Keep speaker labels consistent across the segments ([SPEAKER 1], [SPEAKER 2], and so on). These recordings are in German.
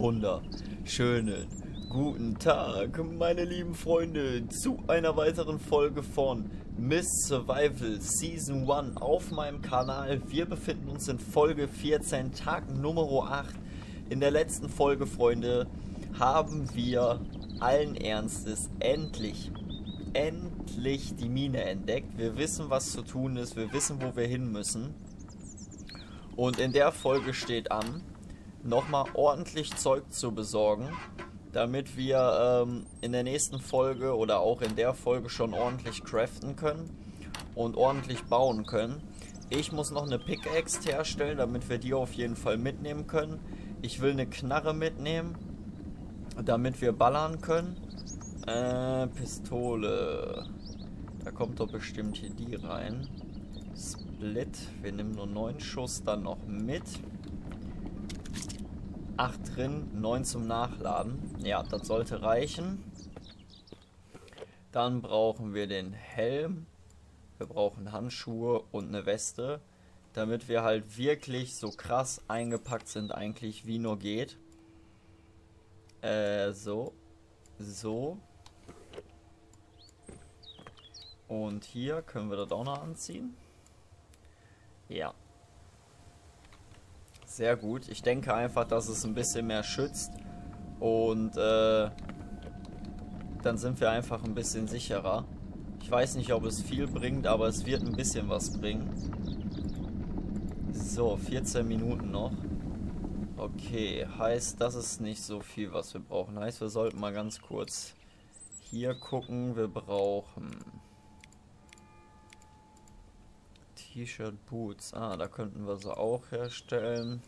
[SPEAKER 1] wunderschönen guten Tag, meine lieben Freunde, zu einer weiteren Folge von Miss Survival Season 1 auf meinem Kanal. Wir befinden uns in Folge 14, Tag Nummer 8. In der letzten Folge, Freunde, haben wir allen Ernstes endlich, endlich die Mine entdeckt. Wir wissen, was zu tun ist, wir wissen, wo wir hin müssen. Und in der Folge steht an, nochmal ordentlich Zeug zu besorgen, damit wir ähm, in der nächsten Folge oder auch in der Folge schon ordentlich craften können und ordentlich bauen können. Ich muss noch eine Pickaxe herstellen, damit wir die auf jeden Fall mitnehmen können. Ich will eine Knarre mitnehmen, damit wir ballern können. Äh, Pistole. Da kommt doch bestimmt hier die rein. Split. Wir nehmen nur 9 Schuss dann noch mit. 8 drin, 9 zum Nachladen. Ja, das sollte reichen. Dann brauchen wir den Helm. Wir brauchen Handschuhe und eine Weste. Damit wir halt wirklich so krass eingepackt sind eigentlich wie nur geht. Äh, so. So. Und hier können wir das auch noch anziehen. Ja, sehr gut. Ich denke einfach, dass es ein bisschen mehr schützt. Und äh, dann sind wir einfach ein bisschen sicherer. Ich weiß nicht, ob es viel bringt, aber es wird ein bisschen was bringen. So, 14 Minuten noch. Okay, heißt, das ist nicht so viel, was wir brauchen. Heißt, wir sollten mal ganz kurz hier gucken. Wir brauchen T-Shirt, Boots. Ah, da könnten wir sie auch herstellen.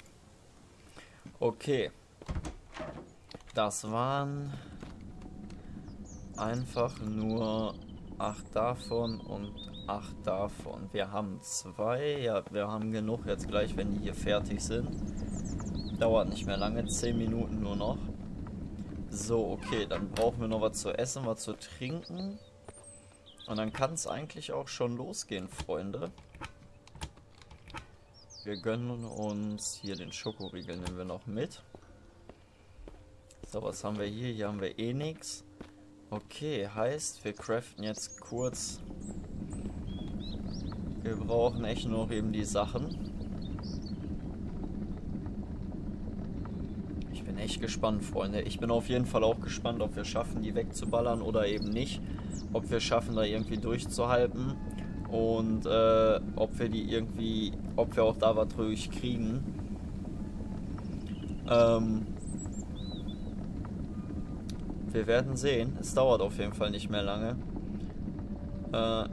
[SPEAKER 1] Okay. Das waren einfach nur acht davon und acht davon. Wir haben zwei. Ja, wir haben genug jetzt gleich, wenn die hier fertig sind. Dauert nicht mehr lange. Zehn Minuten nur noch. So, okay. Dann brauchen wir noch was zu essen, was zu trinken. Und dann kann es eigentlich auch schon losgehen, Freunde. Wir gönnen uns hier den Schokoriegel, nehmen wir noch mit. So, was haben wir hier? Hier haben wir eh nichts. Okay, heißt, wir craften jetzt kurz. Wir brauchen echt noch eben die Sachen. Ich bin echt gespannt, Freunde. Ich bin auf jeden Fall auch gespannt, ob wir schaffen, die wegzuballern oder eben nicht. Ob wir schaffen, da irgendwie durchzuhalten und äh, ob wir die irgendwie, ob wir auch da was ruhig kriegen. Ähm, wir werden sehen. Es dauert auf jeden Fall nicht mehr lange. Äh, ja.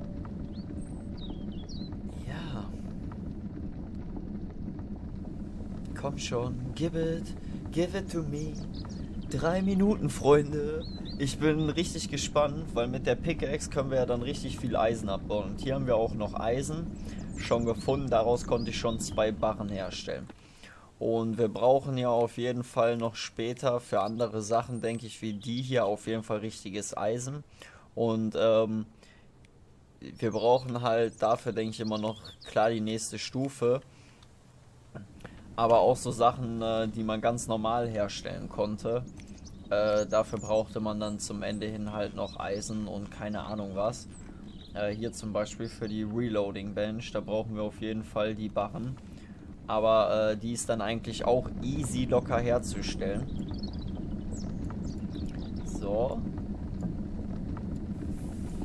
[SPEAKER 1] Komm schon, give it, give it to me. Drei Minuten, Freunde. Ich bin richtig gespannt, weil mit der Pickaxe können wir ja dann richtig viel Eisen abbauen. Und hier haben wir auch noch Eisen schon gefunden. Daraus konnte ich schon zwei Barren herstellen. Und wir brauchen ja auf jeden Fall noch später für andere Sachen, denke ich, wie die hier auf jeden Fall richtiges Eisen. Und ähm, wir brauchen halt dafür, denke ich, immer noch klar die nächste Stufe. Aber auch so Sachen, äh, die man ganz normal herstellen konnte. Äh, dafür brauchte man dann zum Ende hin halt noch Eisen und keine Ahnung was. Äh, hier zum Beispiel für die Reloading Bench, da brauchen wir auf jeden Fall die Barren. Aber äh, die ist dann eigentlich auch easy locker herzustellen. So.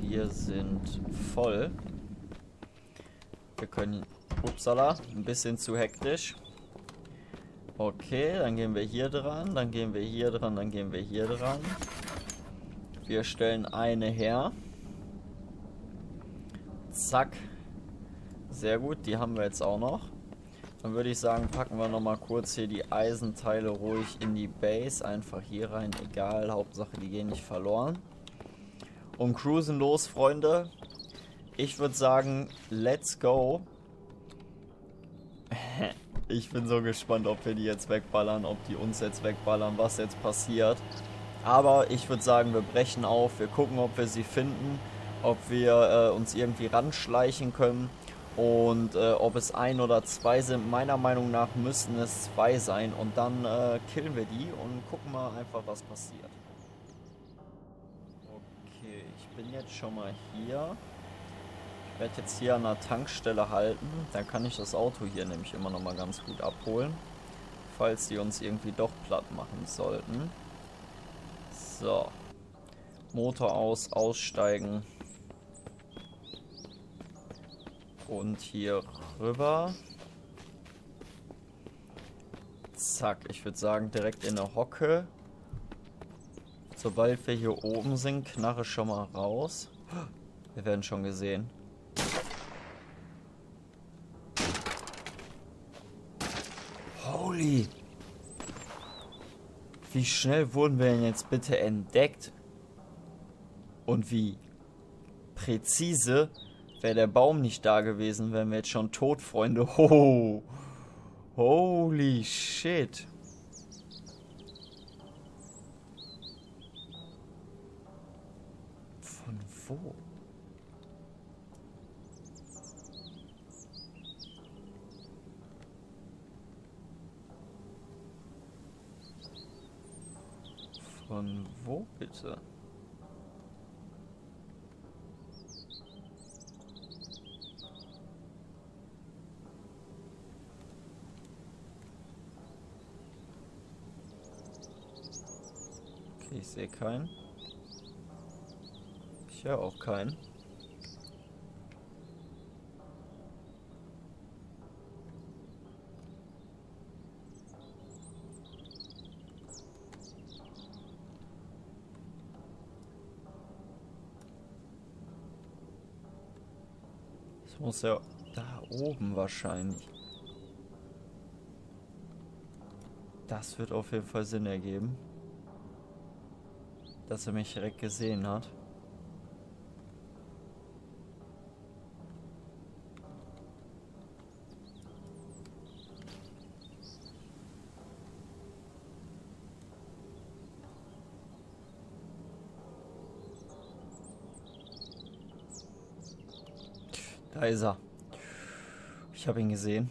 [SPEAKER 1] Wir sind voll. Wir können... Upsala, ein bisschen zu hektisch. Okay, dann gehen wir hier dran, dann gehen wir hier dran, dann gehen wir hier dran. Wir stellen eine her. Zack. Sehr gut, die haben wir jetzt auch noch. Dann würde ich sagen, packen wir nochmal kurz hier die Eisenteile ruhig in die Base. Einfach hier rein, egal. Hauptsache, die gehen nicht verloren. Und cruisen los, Freunde. Ich würde sagen, let's go. Ich bin so gespannt, ob wir die jetzt wegballern, ob die uns jetzt wegballern, was jetzt passiert. Aber ich würde sagen, wir brechen auf, wir gucken, ob wir sie finden, ob wir äh, uns irgendwie ranschleichen können Und äh, ob es ein oder zwei sind, meiner Meinung nach müssten es zwei sein. Und dann äh, killen wir die und gucken mal einfach, was passiert. Okay, ich bin jetzt schon mal hier. Werde jetzt hier an der Tankstelle halten. Dann kann ich das Auto hier nämlich immer noch mal ganz gut abholen. Falls sie uns irgendwie doch platt machen sollten. So. Motor aus, aussteigen. Und hier rüber. Zack, ich würde sagen direkt in der Hocke. Sobald wir hier oben sind, knarre schon mal raus. Wir werden schon gesehen. Holy! Wie schnell wurden wir denn jetzt bitte entdeckt? Und wie präzise wäre der Baum nicht da gewesen, wären wir jetzt schon tot, Freunde. Ho! Holy shit. Von wo? Von wo bitte? Okay, ich sehe keinen. Ich höre auch keinen. Muss ja da oben wahrscheinlich. Das wird auf jeden Fall Sinn ergeben. Dass er mich direkt gesehen hat. Da ist er. Ich habe ihn gesehen.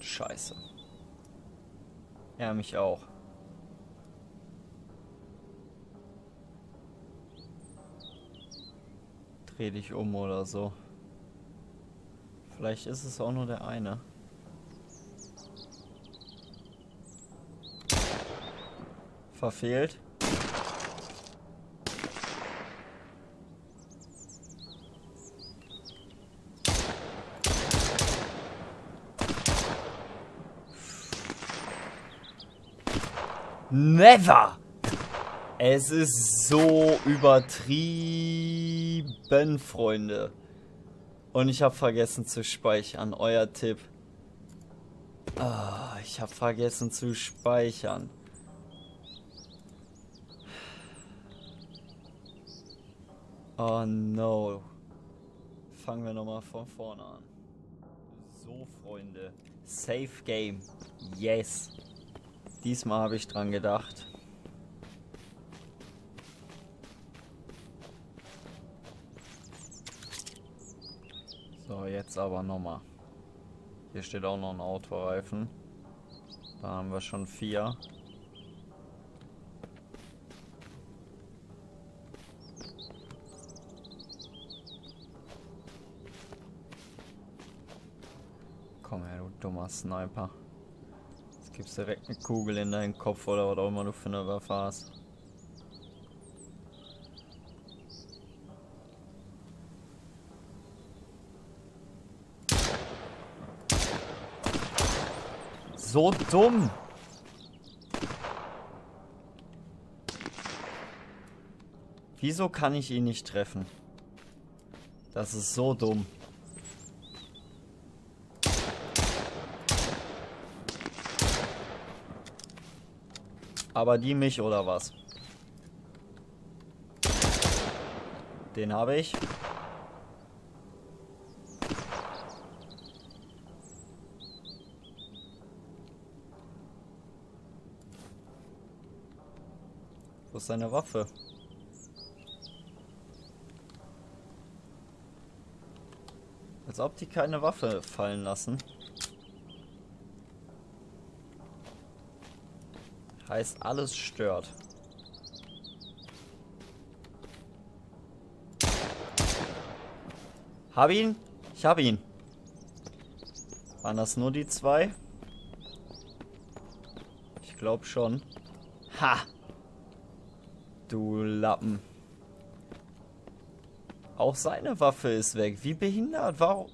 [SPEAKER 1] Scheiße. Er mich auch. Dreh dich um oder so. Vielleicht ist es auch nur der eine. Verfehlt. Never! Es ist so übertrieben, Freunde. Und ich habe vergessen zu speichern. Euer Tipp. Ah, ich habe vergessen zu speichern. Oh no. Fangen wir nochmal von vorne an. So, Freunde. Safe Game. Yes. Diesmal habe ich dran gedacht. So, jetzt aber nochmal. Hier steht auch noch ein Autoreifen. Da haben wir schon vier. Komm her, du dummer Sniper. Gibst direkt eine Kugel in deinen Kopf oder was auch immer du für eine Waffe hast. So dumm! Wieso kann ich ihn nicht treffen? Das ist so dumm. Aber die mich oder was? Den habe ich. Wo ist seine Waffe? Als ob die keine Waffe fallen lassen. Heißt, alles stört. Hab ihn? Ich hab ihn. Waren das nur die zwei? Ich glaube schon. Ha! Du Lappen. Auch seine Waffe ist weg. Wie behindert? Warum?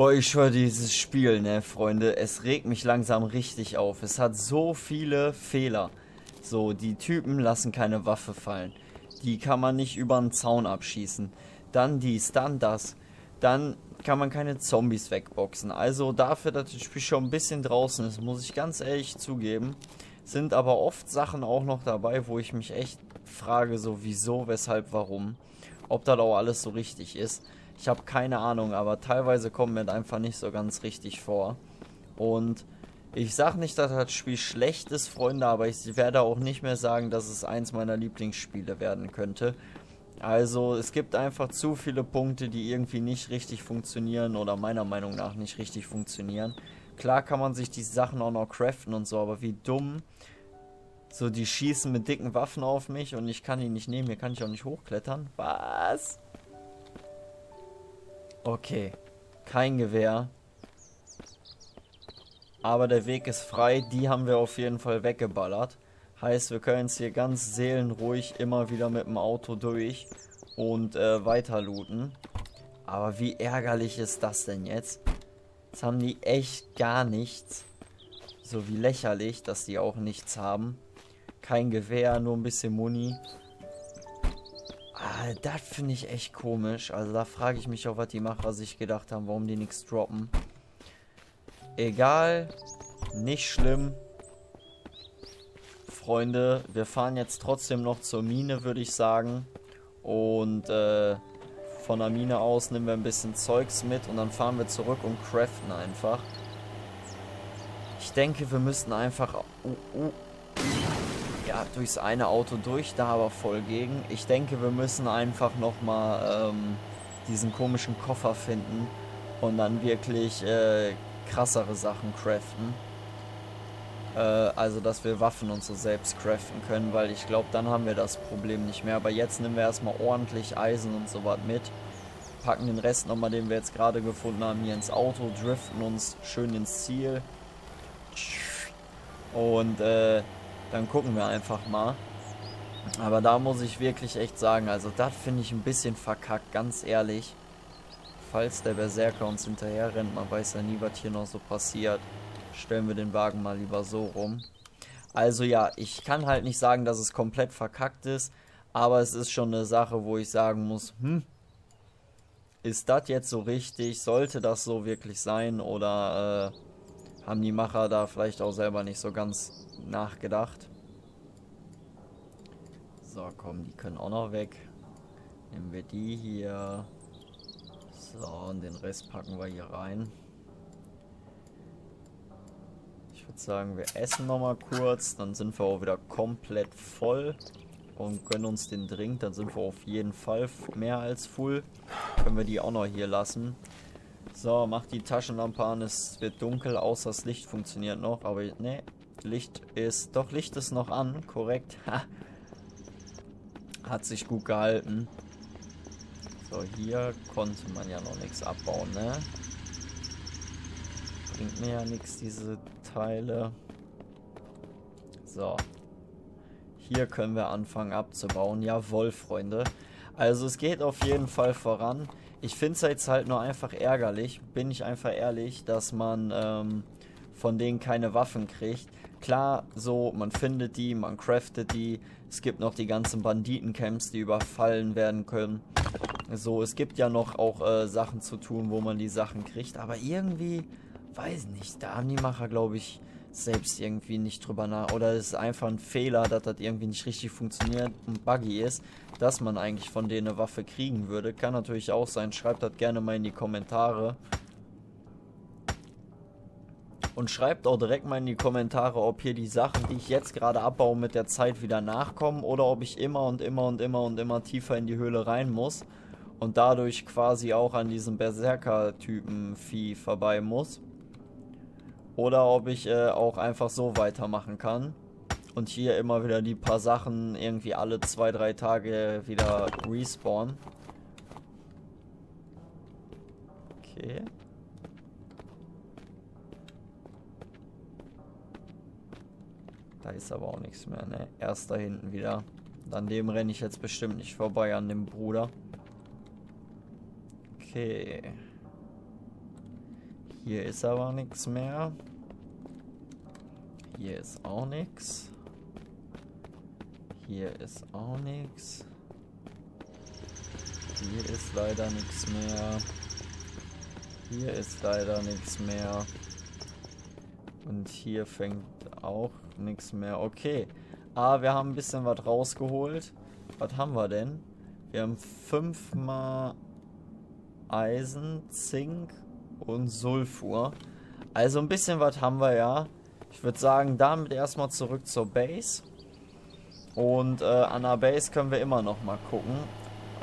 [SPEAKER 1] Boah, ich schwör, dieses Spiel, ne, Freunde, es regt mich langsam richtig auf. Es hat so viele Fehler. So, die Typen lassen keine Waffe fallen. Die kann man nicht über den Zaun abschießen. Dann dies, dann das. Dann kann man keine Zombies wegboxen. Also dafür, dass das Spiel schon ein bisschen draußen ist, muss ich ganz ehrlich zugeben, sind aber oft Sachen auch noch dabei, wo ich mich echt frage, so wieso, weshalb, warum. Ob das auch alles so richtig ist. Ich habe keine Ahnung, aber teilweise mir das einfach nicht so ganz richtig vor. Und ich sage nicht, dass das Spiel schlecht ist, Freunde, aber ich werde auch nicht mehr sagen, dass es eins meiner Lieblingsspiele werden könnte. Also es gibt einfach zu viele Punkte, die irgendwie nicht richtig funktionieren oder meiner Meinung nach nicht richtig funktionieren. Klar kann man sich die Sachen auch noch craften und so, aber wie dumm. So, die schießen mit dicken Waffen auf mich und ich kann die nicht nehmen. Hier kann ich auch nicht hochklettern. Was? Okay. Kein Gewehr. Aber der Weg ist frei. Die haben wir auf jeden Fall weggeballert. Heißt, wir können jetzt hier ganz seelenruhig immer wieder mit dem Auto durch und äh, weiter looten. Aber wie ärgerlich ist das denn jetzt? Jetzt haben die echt gar nichts. So wie lächerlich, dass die auch nichts haben. Kein Gewehr, nur ein bisschen Muni. Ah, das finde ich echt komisch. Also da frage ich mich auch, was die Macher sich gedacht haben, warum die nichts droppen. Egal. Nicht schlimm. Freunde, wir fahren jetzt trotzdem noch zur Mine, würde ich sagen. Und äh, von der Mine aus nehmen wir ein bisschen Zeugs mit und dann fahren wir zurück und craften einfach. Ich denke, wir müssten einfach... Uh, ja, durchs eine Auto durch, da aber voll gegen. Ich denke, wir müssen einfach nochmal ähm, diesen komischen Koffer finden und dann wirklich äh, krassere Sachen craften. Äh, also, dass wir Waffen und so selbst craften können, weil ich glaube, dann haben wir das Problem nicht mehr. Aber jetzt nehmen wir erstmal ordentlich Eisen und so was mit. Packen den Rest nochmal, den wir jetzt gerade gefunden haben, hier ins Auto, driften uns schön ins Ziel. Und äh, dann gucken wir einfach mal. Aber da muss ich wirklich echt sagen, also das finde ich ein bisschen verkackt, ganz ehrlich. Falls der Berserker uns hinterher rennt, man weiß ja nie, was hier noch so passiert stellen wir den Wagen mal lieber so rum. Also ja, ich kann halt nicht sagen, dass es komplett verkackt ist, aber es ist schon eine Sache, wo ich sagen muss, hm, ist das jetzt so richtig? Sollte das so wirklich sein? Oder äh, haben die Macher da vielleicht auch selber nicht so ganz nachgedacht? So, komm, die können auch noch weg. Nehmen wir die hier. So, und den Rest packen wir hier rein würde sagen, wir essen noch mal kurz. Dann sind wir auch wieder komplett voll. Und gönnen uns den Drink. Dann sind wir auf jeden Fall mehr als full. Können wir die auch noch hier lassen. So, mach die Taschenlampe an. Es wird dunkel, außer das Licht funktioniert noch. Aber ne, Licht ist... Doch, Licht ist noch an. Korrekt. Hat sich gut gehalten. So, hier konnte man ja noch nichts abbauen, ne? Bringt mir ja nichts, diese Teile. So. Hier können wir anfangen abzubauen. Jawohl, Freunde. Also es geht auf jeden Fall voran. Ich finde es jetzt halt nur einfach ärgerlich, bin ich einfach ehrlich, dass man ähm, von denen keine Waffen kriegt. Klar, so, man findet die, man craftet die. Es gibt noch die ganzen Banditencamps, die überfallen werden können. So, es gibt ja noch auch äh, Sachen zu tun, wo man die Sachen kriegt. Aber irgendwie weiß nicht, da haben die Macher, glaube ich, selbst irgendwie nicht drüber nach. Oder es ist einfach ein Fehler, dass das irgendwie nicht richtig funktioniert und buggy ist, dass man eigentlich von denen eine Waffe kriegen würde. Kann natürlich auch sein. Schreibt das gerne mal in die Kommentare. Und schreibt auch direkt mal in die Kommentare, ob hier die Sachen, die ich jetzt gerade abbaue, mit der Zeit wieder nachkommen. Oder ob ich immer und immer und immer und immer tiefer in die Höhle rein muss und dadurch quasi auch an diesem Berserker-Typen-Vieh vorbei muss. Oder ob ich äh, auch einfach so weitermachen kann. Und hier immer wieder die paar Sachen irgendwie alle zwei, drei Tage wieder respawnen. Okay. Da ist aber auch nichts mehr, ne? Erst da hinten wieder. An dem renne ich jetzt bestimmt nicht vorbei, an dem Bruder. Okay. Hier ist aber nichts mehr. Hier ist auch nichts. Hier ist auch nichts. Hier ist leider nichts mehr. Hier ist leider nichts mehr. Und hier fängt auch nichts mehr. Okay. Ah, wir haben ein bisschen was rausgeholt. Was haben wir denn? Wir haben fünfmal Eisen, Zink und Sulfur. Also ein bisschen was haben wir ja. Ich würde sagen, damit erstmal zurück zur Base. Und äh, an der Base können wir immer noch mal gucken,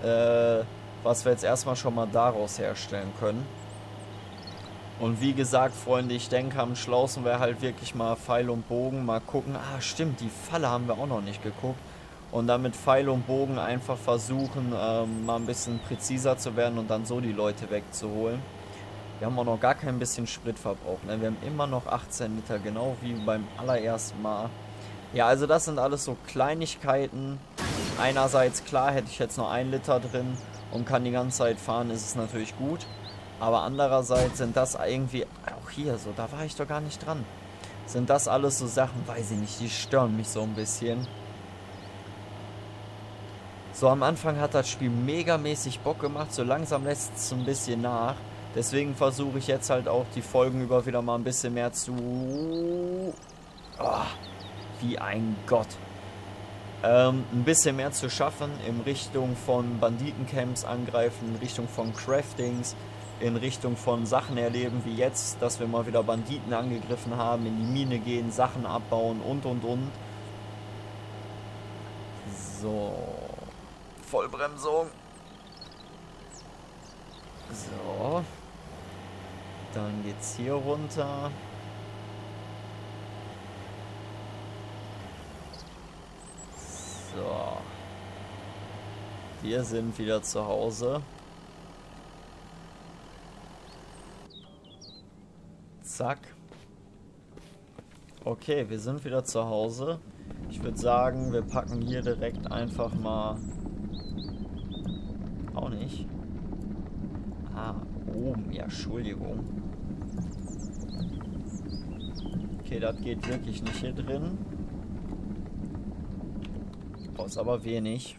[SPEAKER 1] äh, was wir jetzt erstmal schon mal daraus herstellen können. Und wie gesagt, Freunde, ich denke, am schlausten wäre halt wirklich mal Pfeil und Bogen mal gucken. Ah, stimmt, die Falle haben wir auch noch nicht geguckt. Und dann mit Pfeil und Bogen einfach versuchen, ähm, mal ein bisschen präziser zu werden und dann so die Leute wegzuholen. Wir haben auch noch gar kein bisschen Spritverbrauch. Ne? Wir haben immer noch 18 Liter, genau wie beim allerersten Mal. Ja, also das sind alles so Kleinigkeiten. Einerseits, klar, hätte ich jetzt nur ein Liter drin und kann die ganze Zeit fahren, ist es natürlich gut. Aber andererseits sind das irgendwie, auch hier so, da war ich doch gar nicht dran. Sind das alles so Sachen, weiß ich nicht, die stören mich so ein bisschen. So am Anfang hat das Spiel megamäßig Bock gemacht, so langsam lässt es ein bisschen nach. Deswegen versuche ich jetzt halt auch die Folgen über wieder mal ein bisschen mehr zu... Oh, wie ein Gott. Ähm, ein bisschen mehr zu schaffen in Richtung von Banditencamps angreifen, in Richtung von Craftings, in Richtung von Sachen erleben, wie jetzt, dass wir mal wieder Banditen angegriffen haben, in die Mine gehen, Sachen abbauen und und und. So. Vollbremsung. So. Dann geht's hier runter. So. Wir sind wieder zu Hause. Zack. Okay, wir sind wieder zu Hause. Ich würde sagen, wir packen hier direkt einfach mal... Auch nicht. Ah, oben. Ja, Entschuldigung. Okay, das geht wirklich nicht hier drin. Ist aber wenig.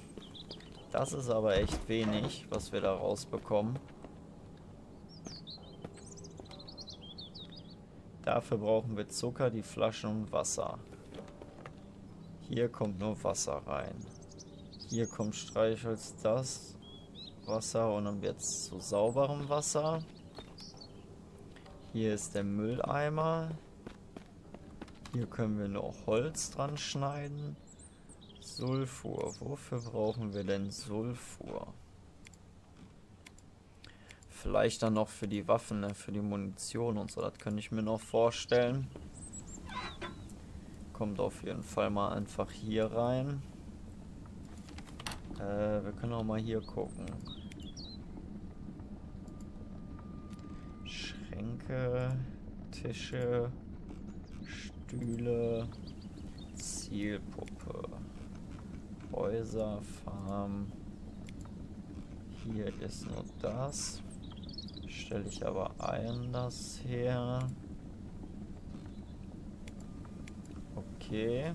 [SPEAKER 1] Das ist aber echt wenig, was wir da rausbekommen. Dafür brauchen wir Zucker, die Flaschen und Wasser. Hier kommt nur Wasser rein. Hier kommt Streichholz, das Wasser und dann wird es zu sauberem Wasser. Hier ist der Mülleimer. Hier können wir noch Holz dran schneiden. Sulfur. Wofür brauchen wir denn Sulfur? Vielleicht dann noch für die Waffen, ne? für die Munition und so. Das könnte ich mir noch vorstellen. Kommt auf jeden Fall mal einfach hier rein. Äh, wir können auch mal hier gucken. Schränke, Tische, Stühle, Zielpuppe, Häuser, Farm. Hier ist nur das stelle ich aber anders her. Okay.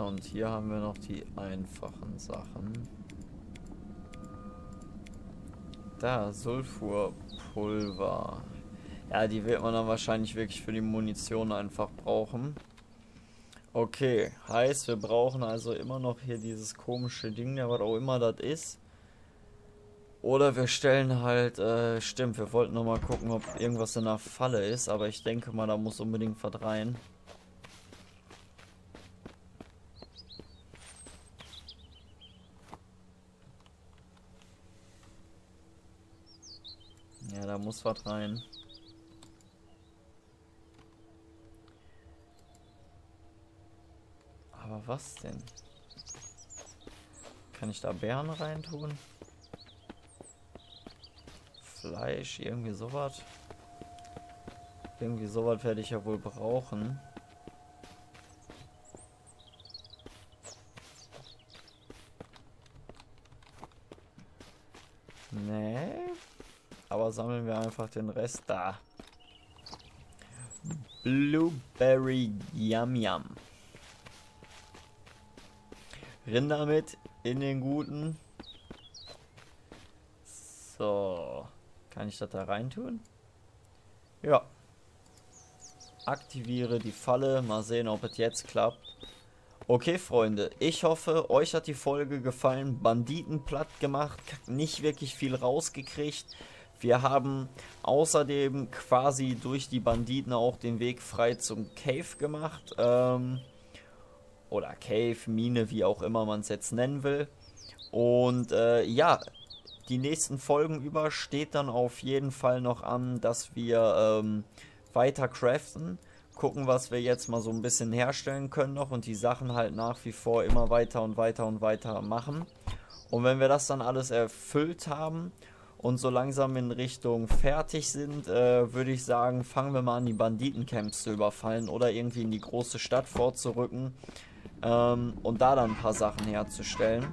[SPEAKER 1] So, und hier haben wir noch die einfachen Sachen. Da, Sulfurpulver. Ja, die wird man dann wahrscheinlich wirklich für die Munition einfach brauchen. Okay, heißt, wir brauchen also immer noch hier dieses komische Ding, ja, was auch immer das ist. Oder wir stellen halt, äh, stimmt, wir wollten noch mal gucken, ob irgendwas in der Falle ist, aber ich denke mal, da muss unbedingt was rein. Ja, da muss was rein. Aber was denn? Kann ich da Beeren reintun? Fleisch, irgendwie sowas. Irgendwie sowas werde ich ja wohl brauchen. Sammeln wir einfach den Rest da. Blueberry Yum Yum. Rinder mit in den guten. So. Kann ich das da reintun? Ja. Aktiviere die Falle. Mal sehen, ob es jetzt klappt. Okay, Freunde. Ich hoffe, euch hat die Folge gefallen. Banditen platt gemacht. Nicht wirklich viel rausgekriegt. Wir haben außerdem quasi durch die Banditen auch den Weg frei zum Cave gemacht. Ähm, oder Cave, Mine, wie auch immer man es jetzt nennen will. Und äh, ja, die nächsten Folgen über steht dann auf jeden Fall noch an, dass wir ähm, weiter craften. Gucken, was wir jetzt mal so ein bisschen herstellen können noch und die Sachen halt nach wie vor immer weiter und weiter und weiter machen. Und wenn wir das dann alles erfüllt haben und so langsam in Richtung fertig sind, äh, würde ich sagen, fangen wir mal an, die Banditencamps zu überfallen oder irgendwie in die große Stadt vorzurücken ähm, und da dann ein paar Sachen herzustellen.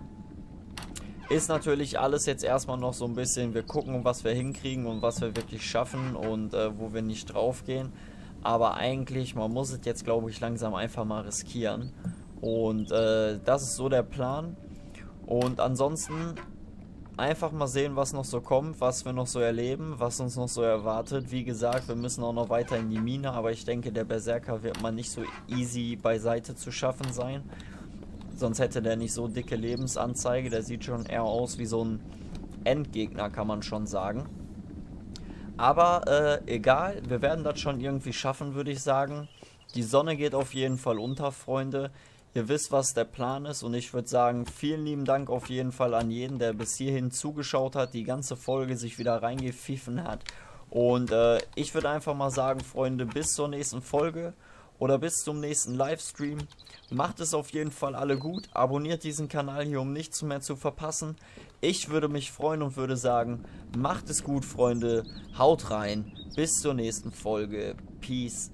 [SPEAKER 1] Ist natürlich alles jetzt erstmal noch so ein bisschen, wir gucken, was wir hinkriegen und was wir wirklich schaffen und äh, wo wir nicht drauf gehen. Aber eigentlich, man muss es jetzt, glaube ich, langsam einfach mal riskieren. Und äh, das ist so der Plan. Und ansonsten einfach mal sehen, was noch so kommt, was wir noch so erleben, was uns noch so erwartet. Wie gesagt, wir müssen auch noch weiter in die Mine, aber ich denke, der Berserker wird mal nicht so easy beiseite zu schaffen sein. Sonst hätte der nicht so dicke Lebensanzeige. Der sieht schon eher aus wie so ein Endgegner, kann man schon sagen. Aber äh, egal, wir werden das schon irgendwie schaffen, würde ich sagen. Die Sonne geht auf jeden Fall unter, Freunde. Ihr wisst, was der Plan ist und ich würde sagen, vielen lieben Dank auf jeden Fall an jeden, der bis hierhin zugeschaut hat, die ganze Folge sich wieder reingepfiffen hat. Und äh, ich würde einfach mal sagen, Freunde, bis zur nächsten Folge oder bis zum nächsten Livestream. Macht es auf jeden Fall alle gut. Abonniert diesen Kanal hier, um nichts mehr zu verpassen. Ich würde mich freuen und würde sagen, macht es gut, Freunde. Haut rein. Bis zur nächsten Folge. Peace